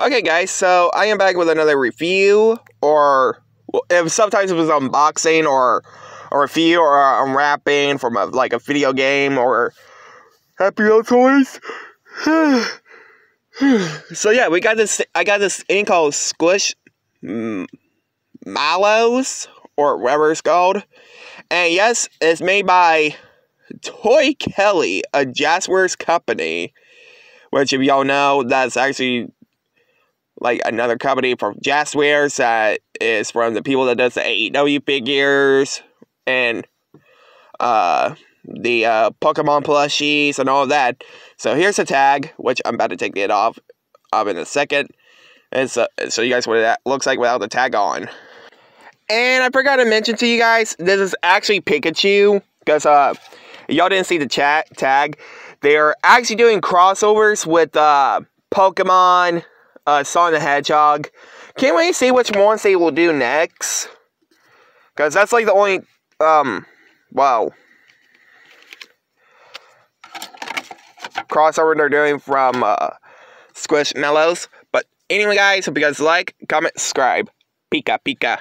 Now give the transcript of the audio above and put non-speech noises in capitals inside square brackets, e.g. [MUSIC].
Okay, guys, so I am back with another review, or if sometimes it was unboxing, or a review, or unwrapping from a, like a video game, or Happy Meal toys. [SIGHS] so yeah, we got this. I got this thing called Squish Mallows, or whatever it's called, and yes, it's made by Toy Kelly, a Jazzwares company. Which, if y'all know, that's actually like another company from Jazzwares that is from the people that does the AEW figures and uh, the uh, Pokemon plushies and all that. So here's a tag, which I'm about to take it off of in a second. And so, so you guys what that looks like without the tag on. And I forgot to mention to you guys, this is actually Pikachu. Because uh, y'all didn't see the chat tag. They're actually doing crossovers with uh, Pokemon, uh, Sonic the Hedgehog. Can't wait to see which ones they will do next. Because that's like the only, um, wow. Crossover they're doing from uh, Squishmallows. But anyway, guys, hope you guys like, comment, subscribe. Pika, pika.